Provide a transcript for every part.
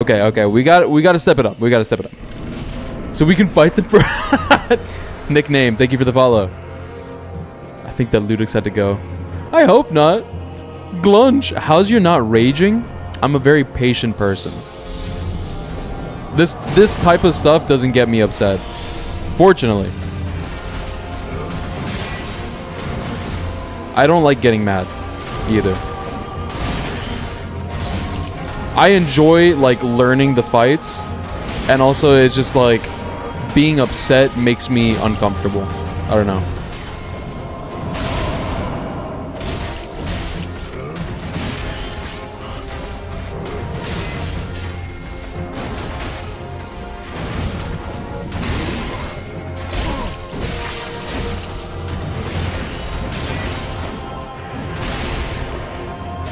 Okay, okay, we got we got to step it up. We got to step it up. So we can fight the brat. Nickname. Thank you for the follow. I think that Ludix had to go. I hope not. Glunch, how's you not raging? I'm a very patient person. This this type of stuff doesn't get me upset. Fortunately. I don't like getting mad either. I enjoy like learning the fights and also it's just like being upset makes me uncomfortable. I don't know.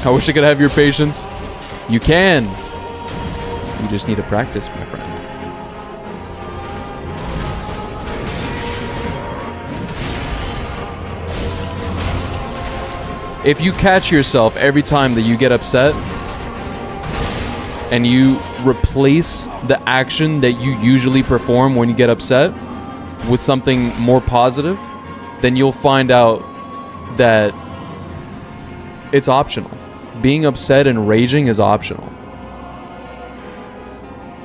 I wish I could have your patience. You can. You just need to practice, my friend. If you catch yourself every time that you get upset and you replace the action that you usually perform when you get upset with something more positive, then you'll find out that it's optional. Being upset and raging is optional.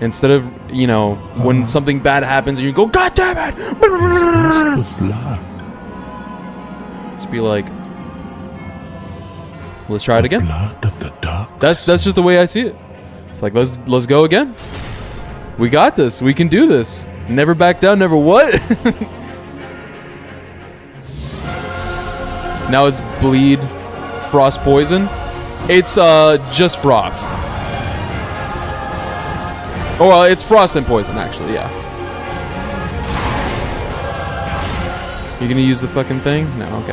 Instead of, you know, when uh-huh. something bad happens and you go, God damn it! Just be like, let's try it again. Blood of the dark. That's that's just the way I see it. It's like let's let's go again. We got this. We can do this. Never back down. Never what? now it's bleed, frost poison. It's uh just frost. Oh well, it's frost and poison actually. Yeah. You gonna use the fucking thing? No. Okay.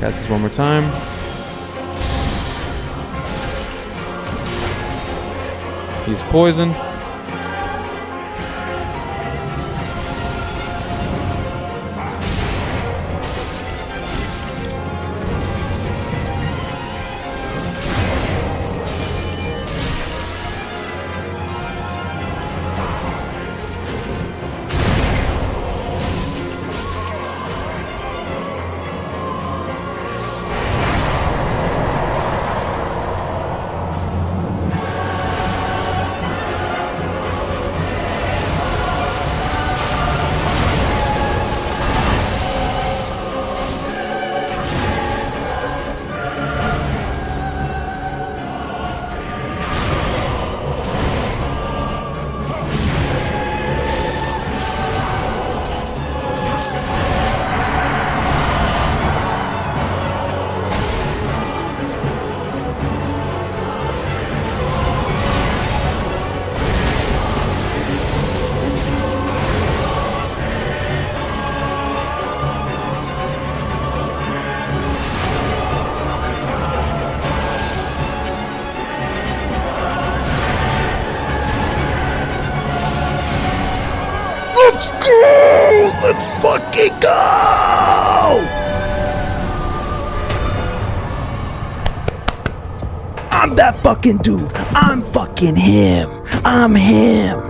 Cast this one more time. He's poisoned. Let's go! Let's fucking go! I'm that fucking dude. I'm fucking him. I'm him.